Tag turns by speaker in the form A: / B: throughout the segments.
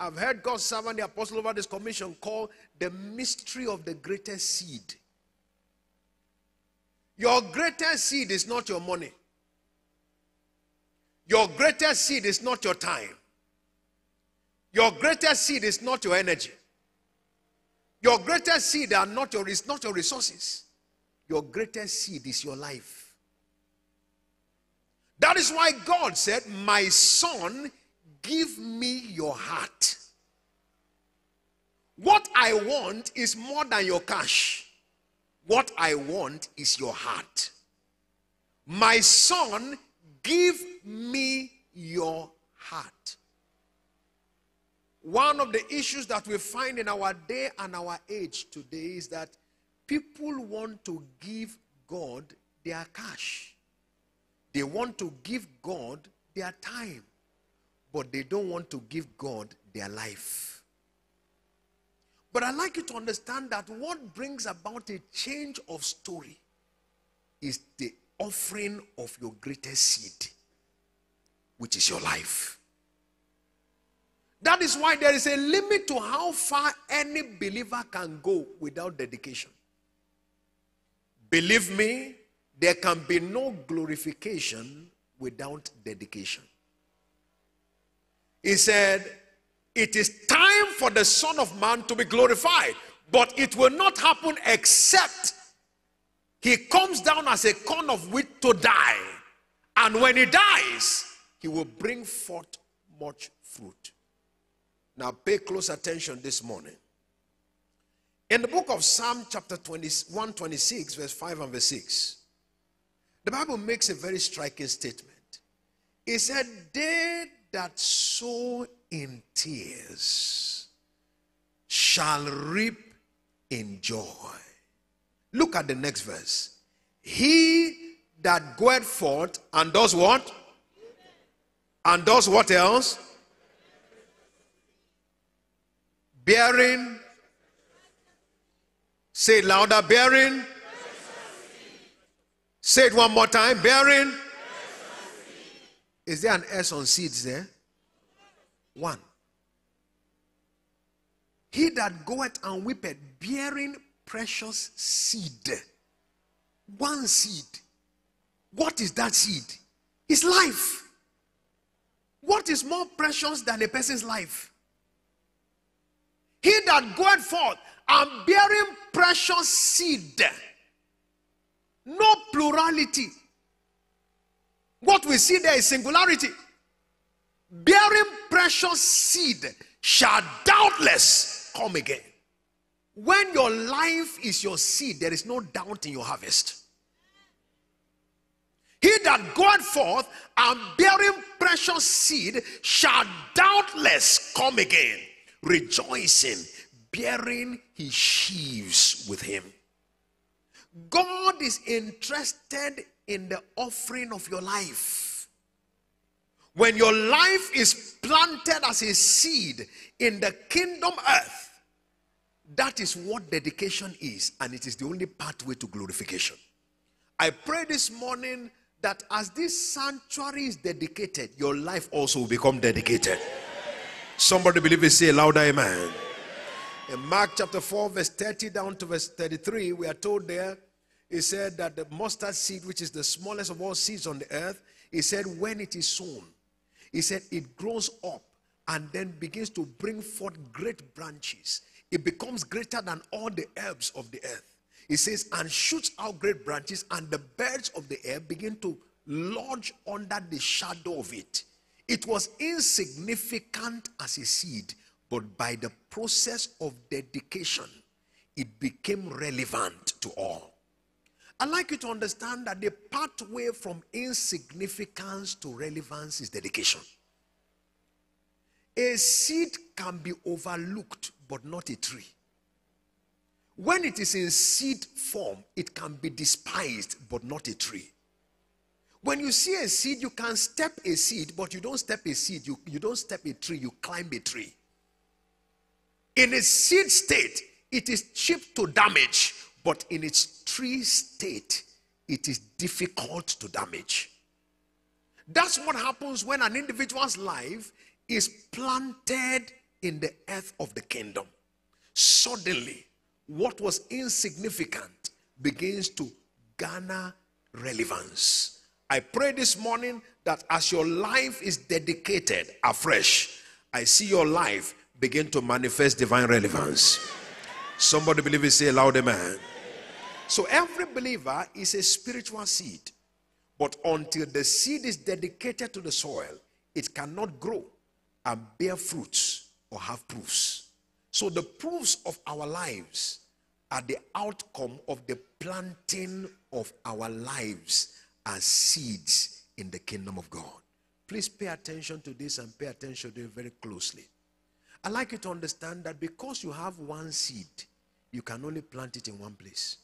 A: I've heard God's servant, the apostle over this commission, call the mystery of the greatest seed. Your greatest seed is not your money. Your greatest seed is not your time. Your greatest seed is not your energy. Your greatest seed are not your, is not your resources. Your greatest seed is your life. That is why God said, My son, give me your heart. What I want is more than your cash. What I want is your heart. My son, give me your heart. One of the issues that we find in our day and our age today is that people want to give God their cash. They want to give God their time, but they don't want to give God their life. But I'd like you to understand that what brings about a change of story is the offering of your greatest seed, which is your life. That is why there is a limit to how far any believer can go without dedication. Believe me, there can be no glorification without dedication. He said, It is time for the Son of Man to be glorified, but it will not happen except he comes down as a corn of wheat to die. And when he dies, he will bring forth much fruit. Now, pay close attention this morning. In the book of Psalm, chapter 20, 126, verse 5 and verse 6, the Bible makes a very striking statement. It said, They that sow in tears shall reap in joy. Look at the next verse. He that goeth forth and does what? And does what else? bearing. Say it louder, bearing. Say it one more time, bearing. Is there an S on seeds there? One. He that goeth and weepeth, bearing precious seed. One seed. What is that seed? It's life. What is more precious than a person's life? He that goeth forth and bearing precious seed. No plurality. We see there is singularity. Bearing precious seed shall doubtless come again. When your life is your seed, there is no doubt in your harvest. He that goeth forth and bearing precious seed shall doubtless come again rejoicing, bearing his sheaves with him. God is interested in the offering of your life. When your life is planted as a seed in the kingdom earth, that is what dedication is, and it is the only pathway to glorification. I pray this morning that as this sanctuary is dedicated, your life also will become dedicated. Somebody believe it, say louder, amen. In Mark chapter 4, verse 30 down to verse 33, we are told there, he said that the mustard seed, which is the smallest of all seeds on the earth, he said, when it is sown, he said it grows up and then begins to bring forth great branches. It becomes greater than all the herbs of the earth. He says, and shoots out great branches, and the birds of the air begin to lodge under the shadow of it. It was insignificant as a seed, but by the process of dedication, it became relevant to all. I'd like you to understand that the pathway from insignificance to relevance is dedication. A seed can be overlooked, but not a tree. When it is in seed form, it can be despised, but not a tree. When you see a seed, you can step a seed, but you don't step a seed. You, you don't step a tree, you climb a tree. In a seed state, it is cheap to damage, but in its tree state, it is difficult to damage. That's what happens when an individual's life is planted in the earth of the kingdom, suddenly what was insignificant begins to garner relevance. I pray this morning that as your life is dedicated afresh, I see your life begin to manifest divine relevance. Somebody believe it, say loud, amen. So every believer is a spiritual seed. But until the seed is dedicated to the soil, it cannot grow and bear fruits or have proofs. So the proofs of our lives are the outcome of the planting of our lives as seeds in the kingdom of God. Please pay attention to this and pay attention to it very closely. i like you to understand that because you have one seed, you can only plant it in one place.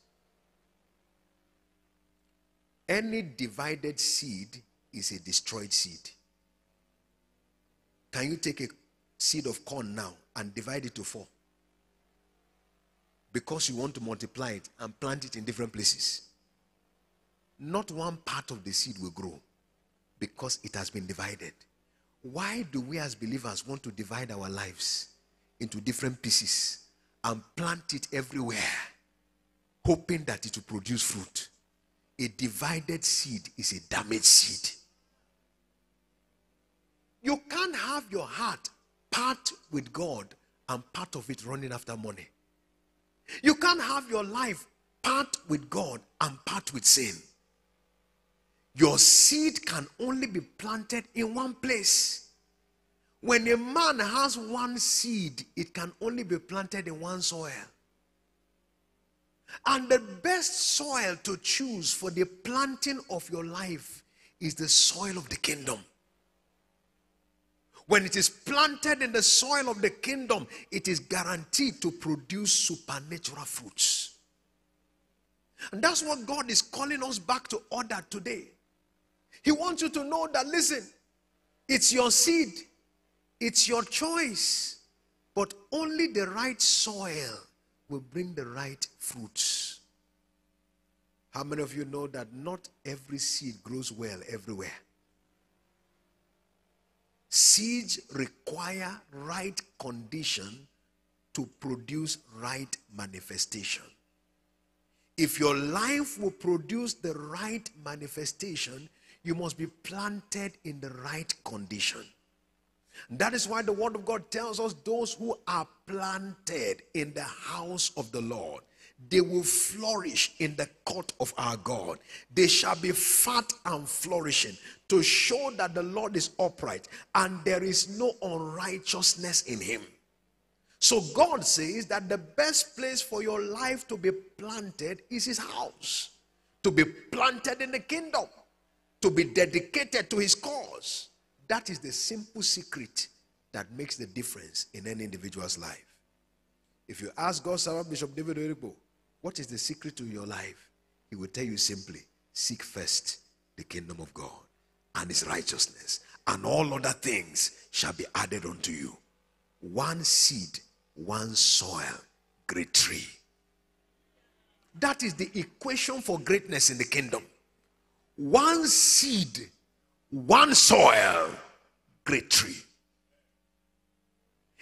A: Any divided seed is a destroyed seed. Can you take a seed of corn now and divide it to four? Because you want to multiply it and plant it in different places. Not one part of the seed will grow because it has been divided. Why do we as believers want to divide our lives into different pieces and plant it everywhere, hoping that it will produce fruit? A divided seed is a damaged seed. You can't have your heart part with God and part of it running after money. You can't have your life part with God and part with sin. Your seed can only be planted in one place. When a man has one seed, it can only be planted in one soil. And the best soil to choose for the planting of your life is the soil of the kingdom. When it is planted in the soil of the kingdom, it is guaranteed to produce supernatural fruits. And that's what God is calling us back to order today. He wants you to know that, listen, it's your seed, it's your choice, but only the right soil will bring the right fruits. How many of you know that not every seed grows well everywhere? Seeds require right condition to produce right manifestation. If your life will produce the right manifestation, you must be planted in the right condition. That is why the Word of God tells us those who are planted in the house of the Lord, they will flourish in the court of our God. They shall be fat and flourishing to show that the Lord is upright and there is no unrighteousness in him. So God says that the best place for your life to be planted is his house, to be planted in the kingdom, to be dedicated to his cause. That is the simple secret that makes the difference in any individual's life. If you ask God, Sarah Bishop David Oyedepo, what is the secret to your life? He will tell you simply seek first the kingdom of God and his righteousness, and all other things shall be added unto you. One seed, one soil, great tree. That is the equation for greatness in the kingdom. One seed, one soil, great tree.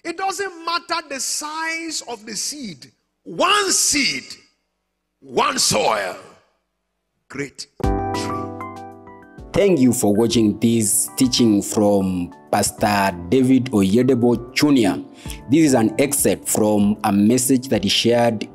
A: It doesn't matter the size of the seed, one seed, one soil, great tree.
B: Thank you for watching this teaching from Pastor David Oyedepo Jr. This is an excerpt from a message that he shared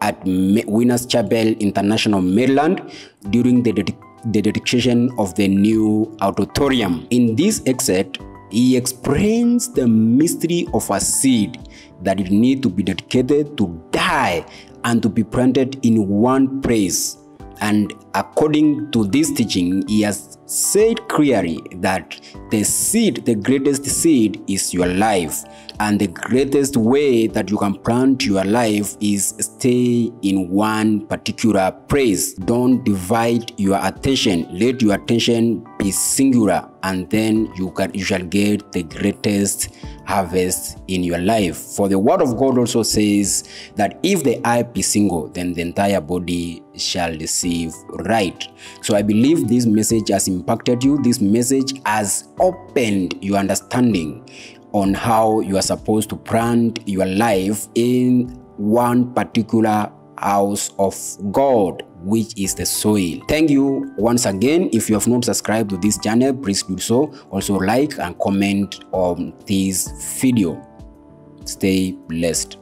B: at Winners Chapel International, Maryland during the, ded the dedication of the new auditorium. In this excerpt, he explains the mystery of a seed that it need to be dedicated to die and to be planted in one place and according to this teaching, he has said clearly that the seed, the greatest seed, is your life. And the greatest way that you can plant your life is stay in one particular place. Don't divide your attention. Let your attention be singular, and then you can you shall get the greatest harvest in your life. For the word of God also says that if the eye be single, then the entire body shall receive right. So I believe this message has impacted you. This message has opened your understanding on how you are supposed to plant your life in one particular house of God, which is the soil. Thank you once again. If you have not subscribed to this channel, please do so. Also like and comment on this video. Stay blessed.